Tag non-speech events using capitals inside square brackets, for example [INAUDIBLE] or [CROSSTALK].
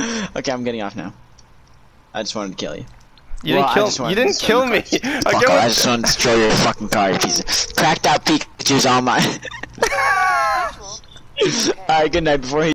[LAUGHS] okay, I'm getting off now. I just wanted to kill you. You Well, didn't kill. You didn't kill me. [LAUGHS] Okay, I just wanted to destroy your fucking car. piece cracked out Pikachu's on my. Alright, good night before he